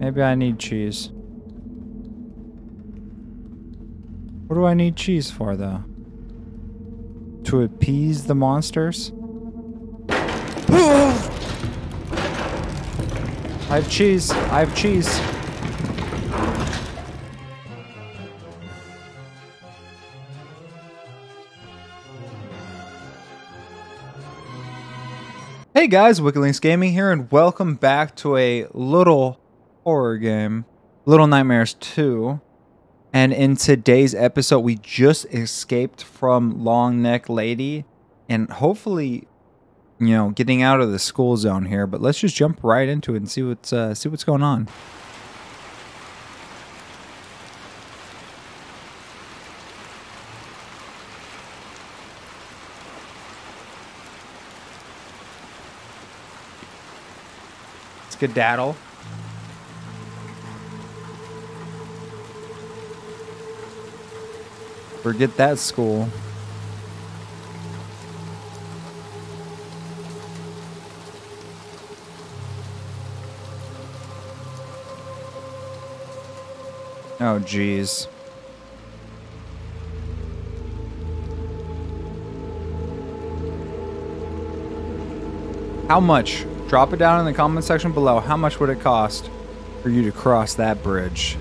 Maybe I need cheese. What do I need cheese for, though? To appease the monsters? I have cheese. I have cheese. Hey guys, WickedLynx Gaming here, and welcome back to a little horror game, Little Nightmares 2. And in today's episode, we just escaped from Long Neck Lady, and hopefully, you know, getting out of the school zone here. But let's just jump right into it and see what's uh, see what's going on. Skedaddle. Forget that school. Oh, jeez. How much? Drop it down in the comment section below. How much would it cost for you to cross that bridge?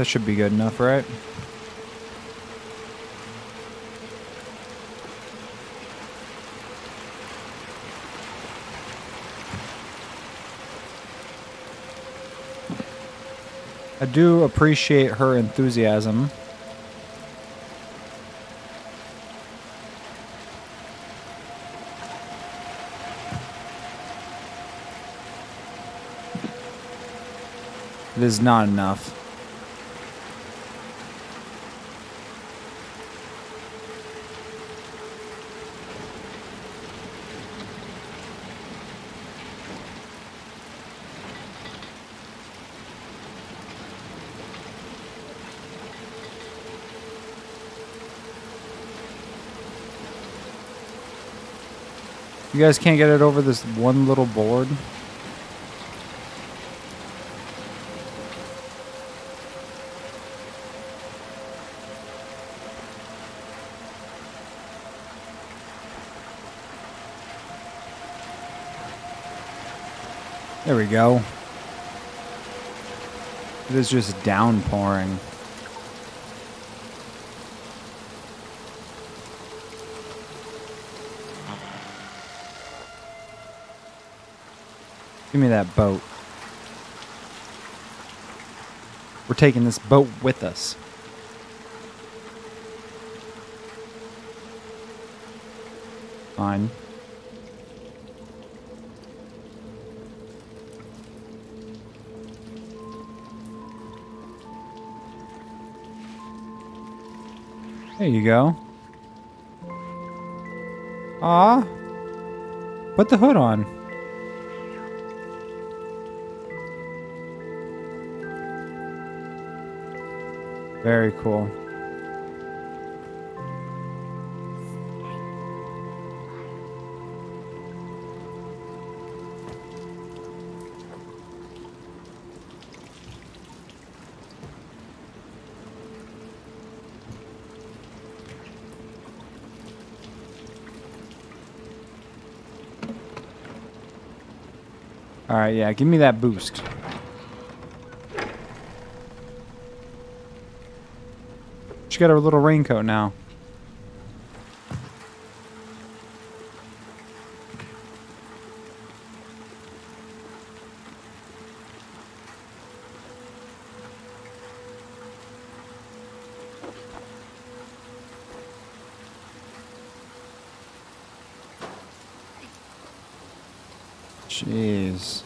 That should be good enough, right? I do appreciate her enthusiasm. It is not enough. You guys can't get it over this one little board? There we go. It is just downpouring. Give me that boat. We're taking this boat with us. Fine. There you go. Ah. Put the hood on. Very cool. All right, yeah, give me that boost. Got her little raincoat now. Jeez.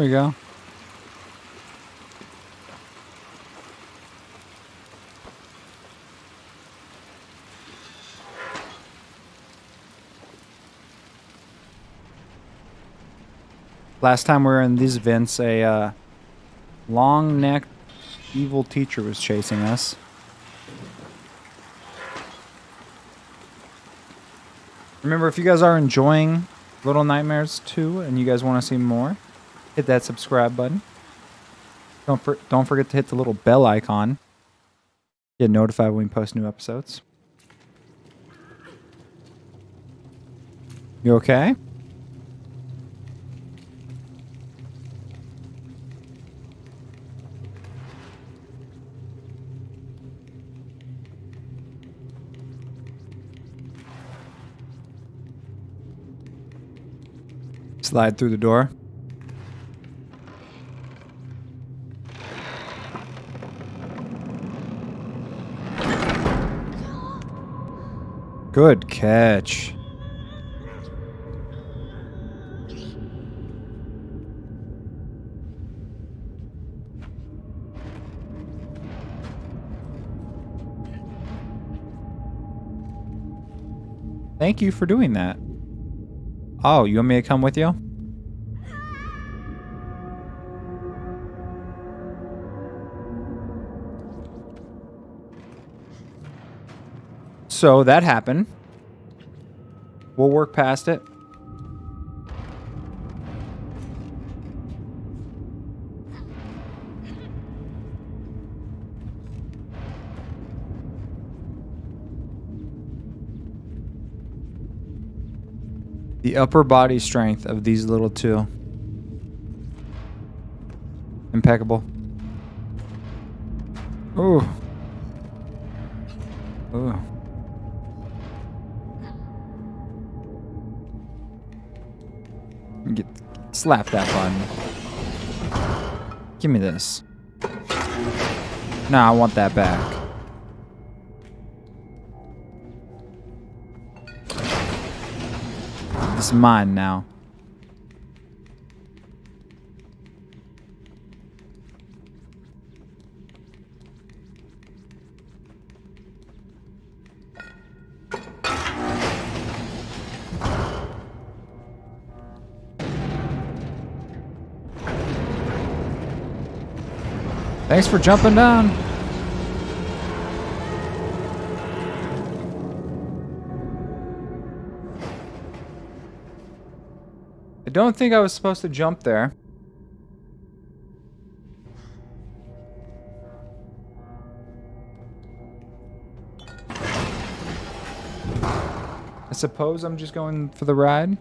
There we go. Last time we were in these vents, a uh, long-necked evil teacher was chasing us. Remember, if you guys are enjoying Little Nightmares 2 and you guys want to see more, hit that subscribe button. Don't for, don't forget to hit the little bell icon. Get notified when we post new episodes. You okay? Slide through the door. Good catch. Thank you for doing that. Oh, you want me to come with you? So that happened. We'll work past it. The upper body strength of these little two. Impeccable. Ooh. Ooh. Slap that button. Give me this. Nah, I want that back. This is mine now. Thanks for jumping down. I don't think I was supposed to jump there. I suppose I'm just going for the ride.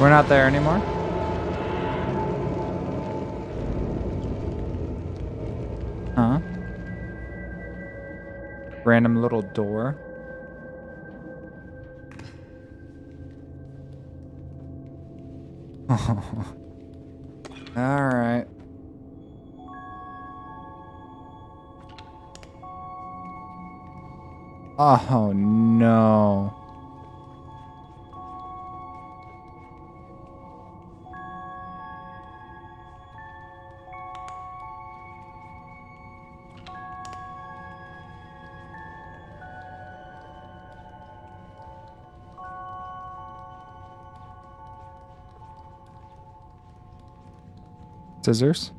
We're not there anymore? Huh? Random little door. Alright. Oh no. Scissors.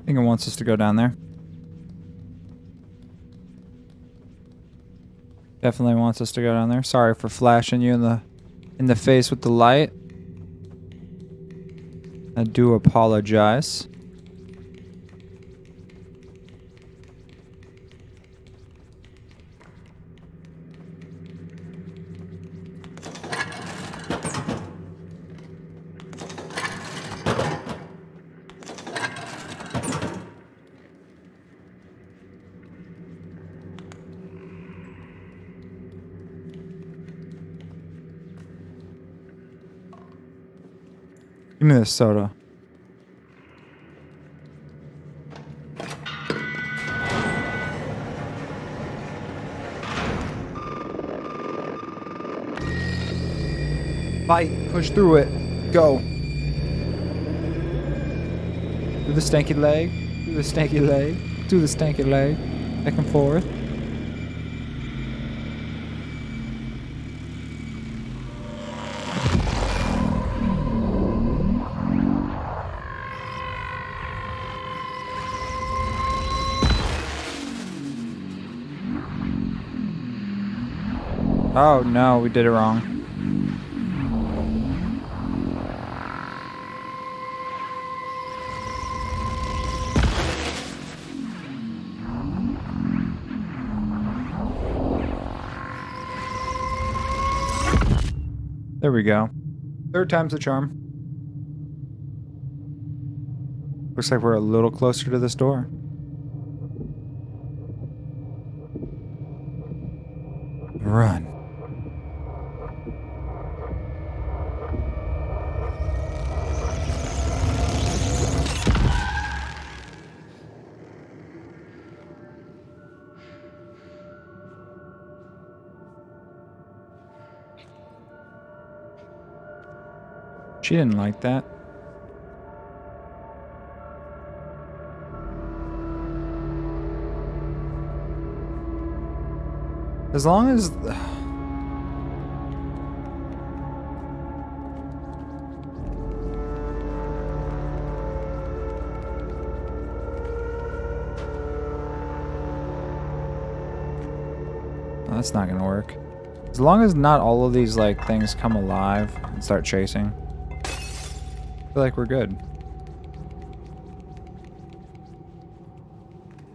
I think it wants us to go down there. Definitely wants us to go down there. Sorry for flashing you in the in the face with the light. I do apologize. Soda. Fight. Push through it. Go. Do the stanky leg. Do the stanky leg. Do the stanky leg. Back and forth. Oh no, we did it wrong. There we go. Third time's the charm. Looks like we're a little closer to this door. Run. She didn't like that. As long as... that's not gonna work. As long as not all of these like things come alive and start chasing. I feel like we're good.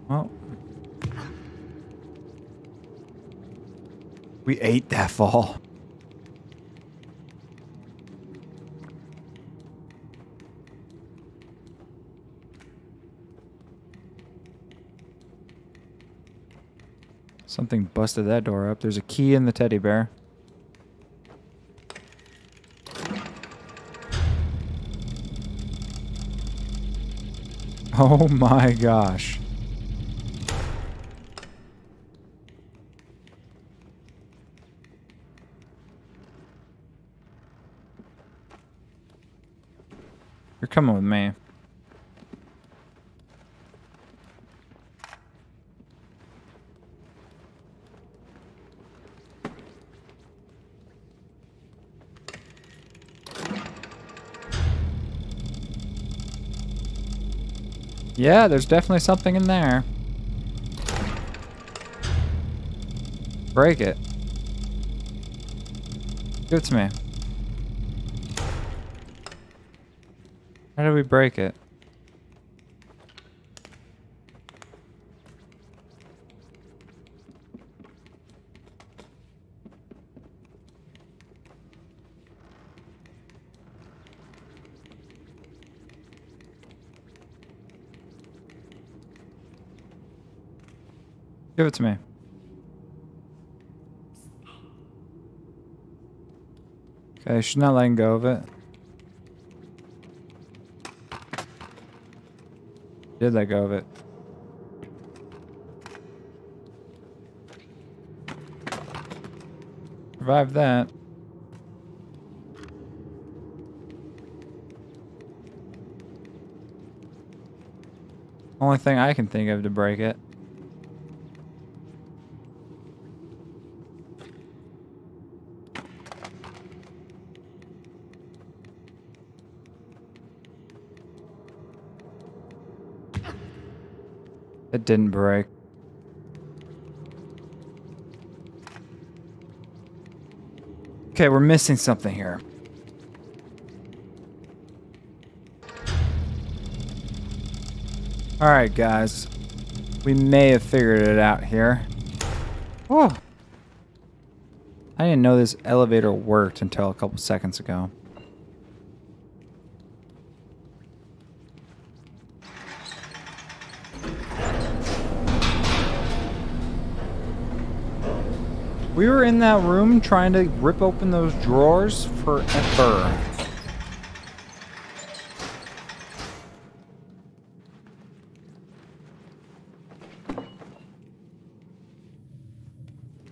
Well. We ate that fall. Something busted that door up. There's a key in the teddy bear. Oh my gosh. You're coming with me. Yeah, there's definitely something in there. Break it. Give it to me. How do we break it? Give it to me. Okay, she's not letting go of it. Did let go of it. Revive that. Only thing I can think of to break it. It didn't break. Okay, we're missing something here. Alright, guys. We may have figured it out here. Oh. I didn't know this elevator worked until a couple seconds ago. We were in that room trying to rip open those drawers forever.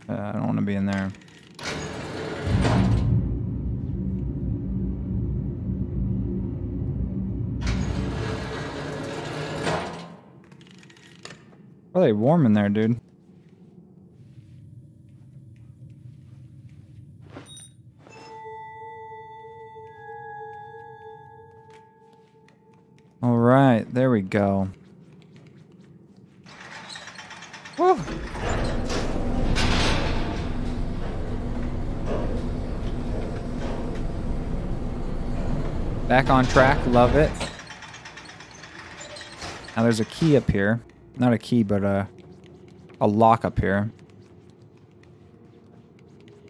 Uh, I don't want to be in there. Really warm in there, dude. Go. Whew. Back on track, love it. Now there's a key up here. Not a key, but a, a lock up here.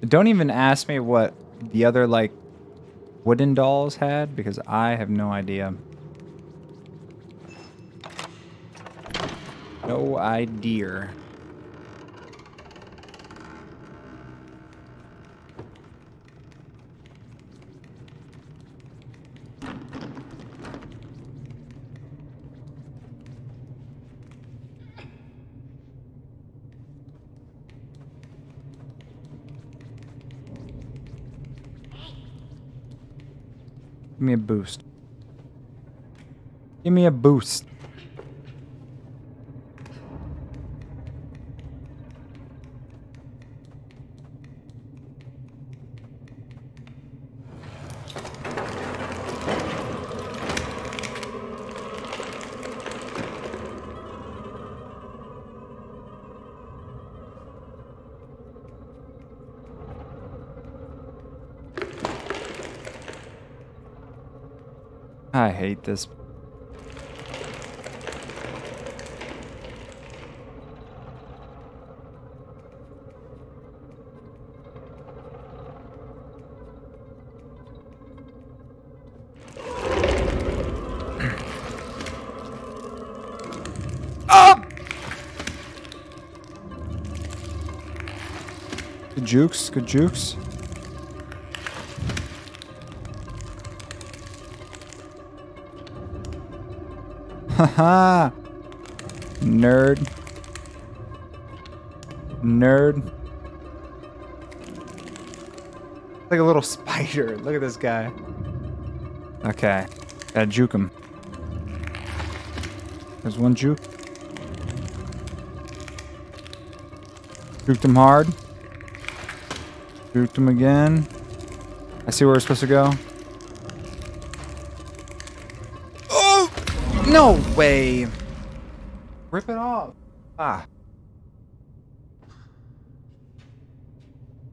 Don't even ask me what the other, like, wooden dolls had, because I have no idea. Idea. Give me a boost. Give me a boost. Hate this. Ah! Good jukes, good jukes. Haha! Nerd. Nerd. Like a little spider. Look at this guy. Okay. Gotta juke him. There's one juke. Juked him hard. Juked him again. I see where we're supposed to go. No way! Rip it off. Ah.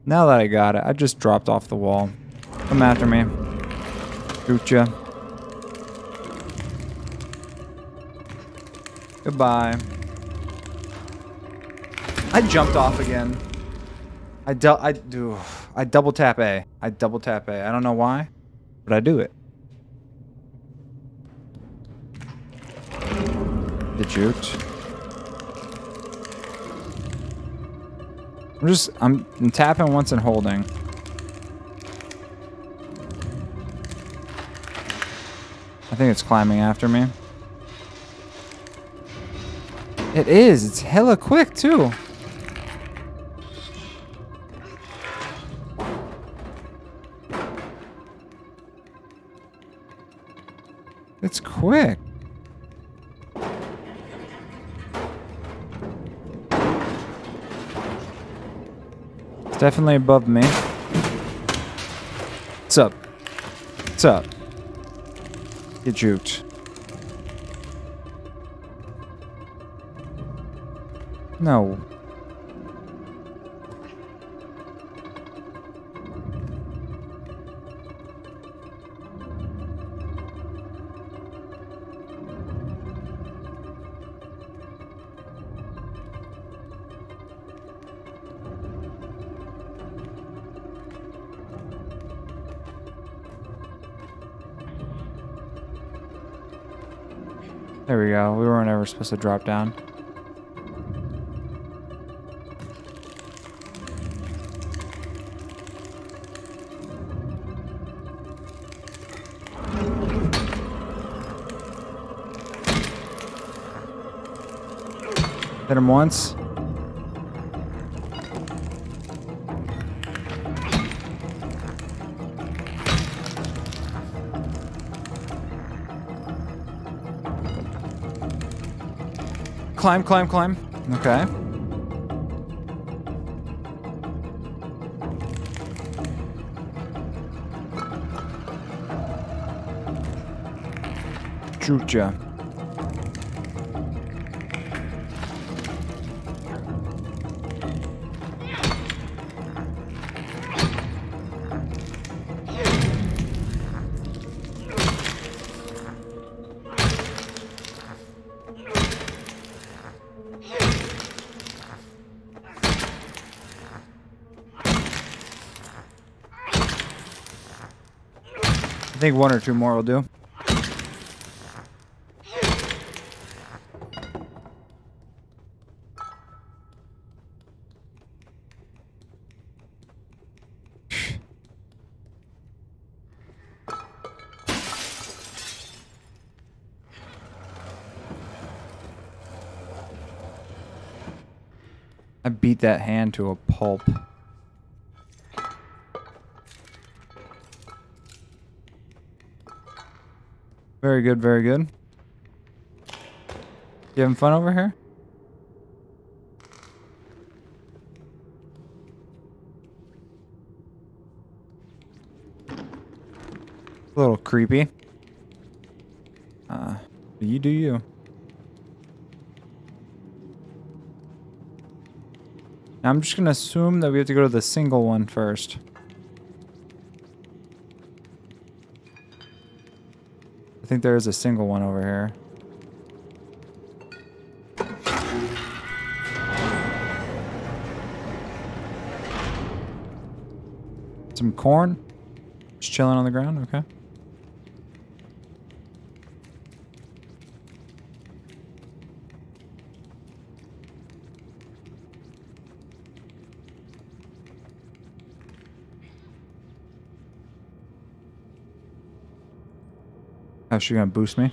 Now that I got it, I just dropped off the wall. Come after me. Ya. Goodbye. I jumped off again. I du I do I double tap A. I double tap A. I don't know why, but I do it. Juked. I'm just I'm, I'm tapping once and holding. I think it's climbing after me. It is. It's hella quick too. It's quick. Definitely above me. What's up? What's up? Get juked. No. Go. We weren't ever supposed to drop down. Hit him once. Climb, climb, climb. Okay. Chucha. Think one or two more will do. I beat that hand to a pulp. Very good, very good. You having fun over here? A little creepy. Uh, you do you. Now I'm just gonna assume that we have to go to the single one first. I think there is a single one over here. Some corn. Just chilling on the ground, okay. Oh, she gonna boost me?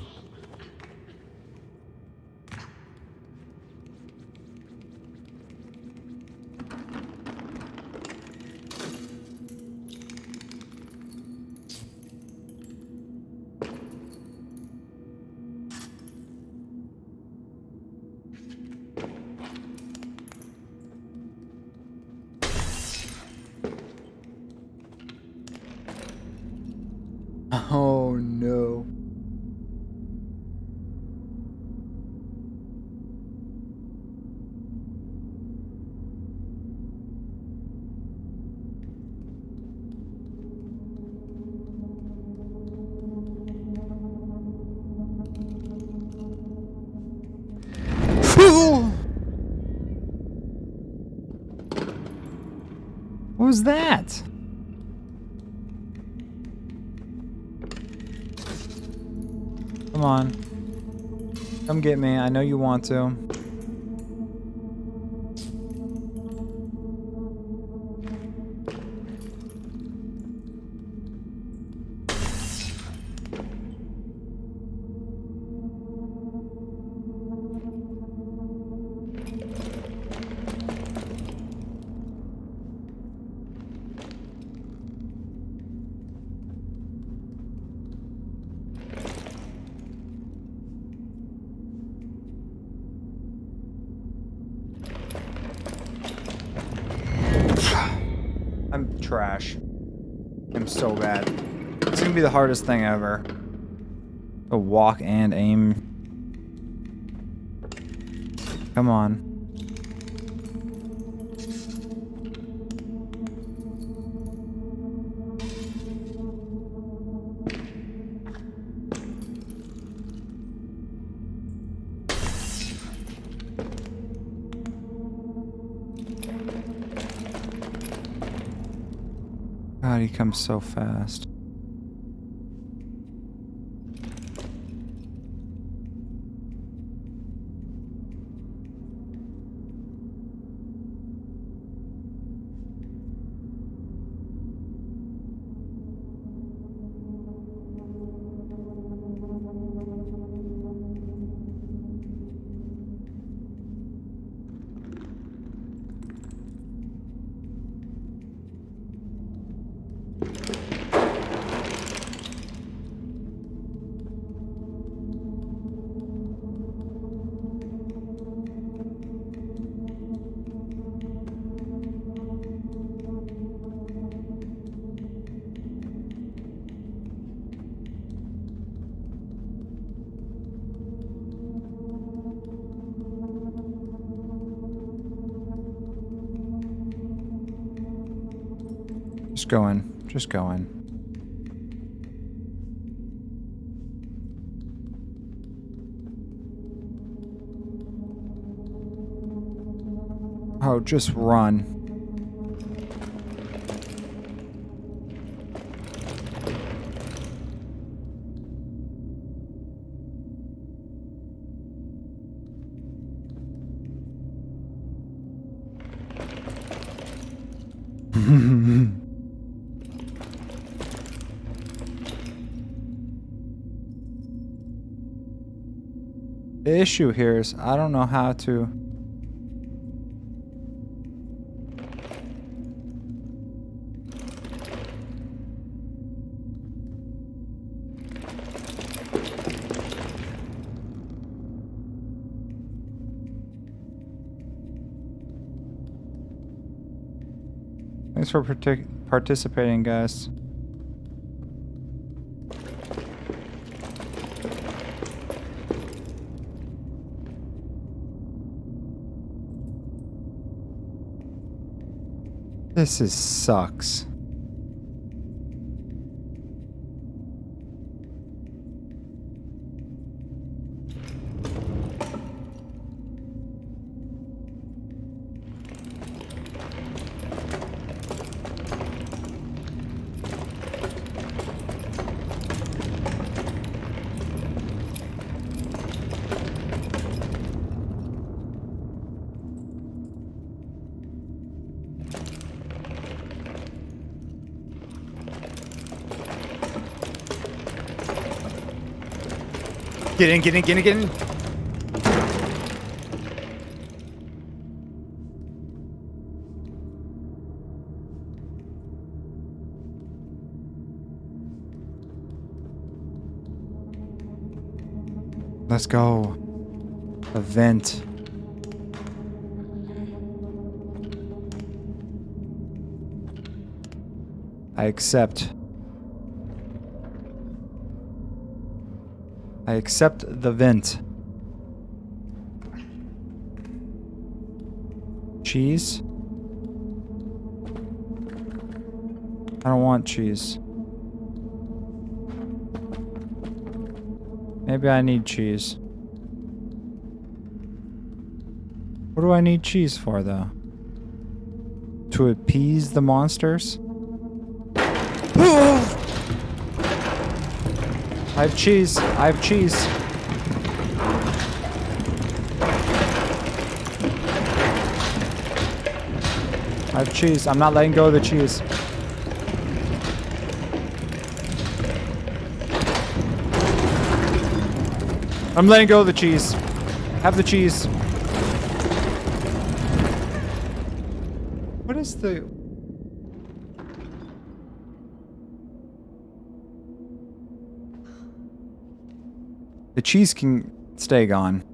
Oh no. Was that? Come on. Come get me. I know you want to. Trash. I'm so bad. It's gonna be the hardest thing ever. To walk and aim. Come on. Comes so fast. Just go in. Just going. Oh, just run. The issue here is I don't know how to... Thanks for partic participating, guys. This is sucks. Get in, get in, get in, get in. Let's go. Event. I accept. I accept the vent. Cheese? I don't want cheese. Maybe I need cheese. What do I need cheese for, though? To appease the monsters? I have cheese. I have cheese. I have cheese. I'm not letting go of the cheese. I'm letting go of the cheese. Have the cheese. What is the... The cheese can stay gone.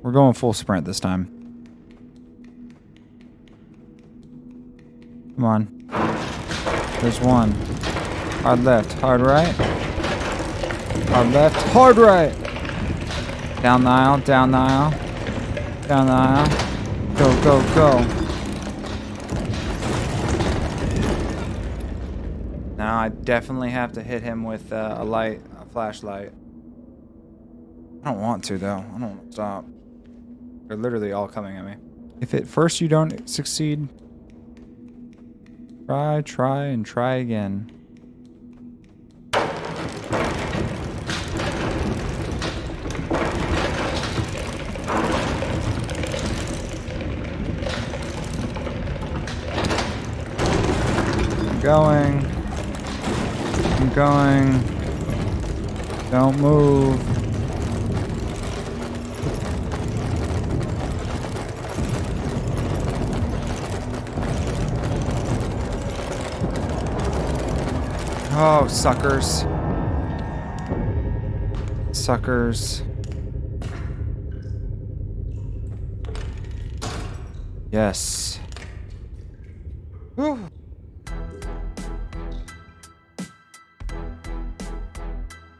We're going full sprint this time. Come on. There's one. Hard left, hard right. Hard left, hard right. Down the aisle, down the aisle. Down the aisle. Go, go, go. Now I definitely have to hit him with uh, a light, a flashlight. I don't want to though. I don't want to stop. They're literally all coming at me. If at first you don't succeed, try, try, and try again. Going. I'm going. Don't move. Oh, suckers. Suckers. Yes. Whew.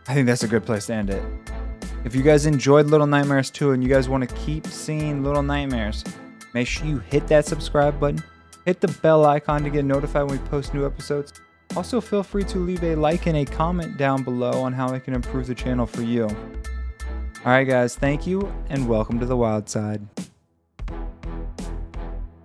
I think that's a good place to end it. If you guys enjoyed Little Nightmares 2 and you guys want to keep seeing Little Nightmares, make sure you hit that subscribe button, hit the bell icon to get notified when we post new episodes, Also, feel free to leave a like and a comment down below on how I can improve the channel for you. Alright, guys, thank you and welcome to the wild side.